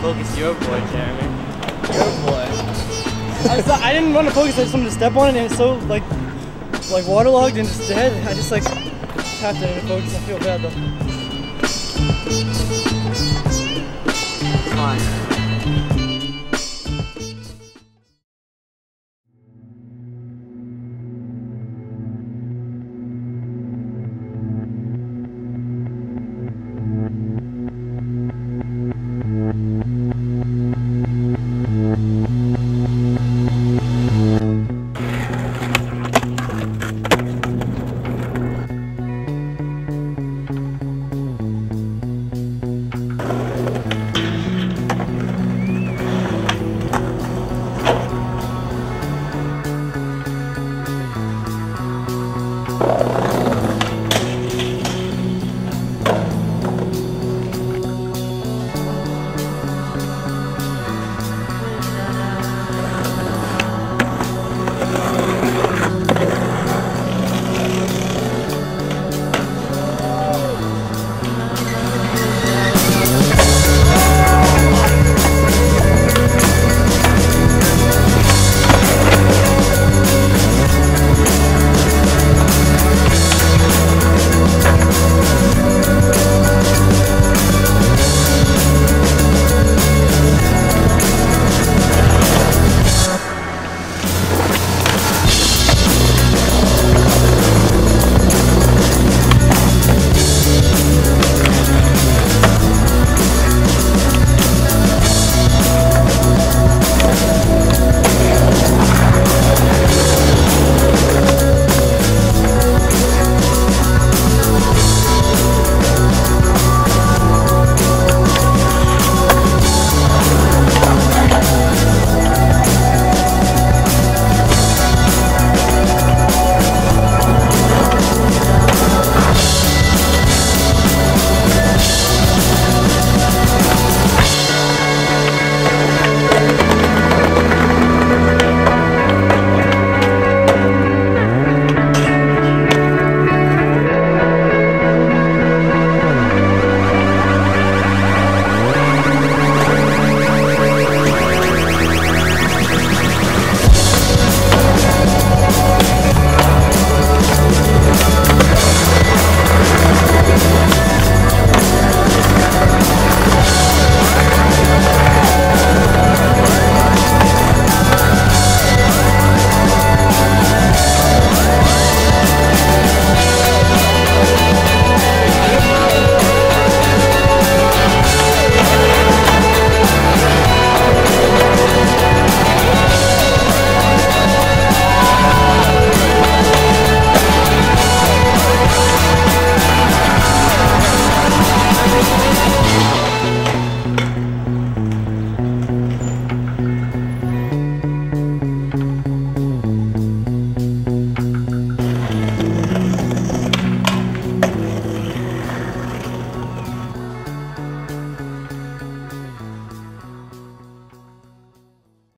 Focus, Your boy, Jeremy. Your boy. I, not, I didn't want to focus. I just wanted to step on it, and it's so like like waterlogged and just dead. I just like have to focus. I feel bad though. Fine.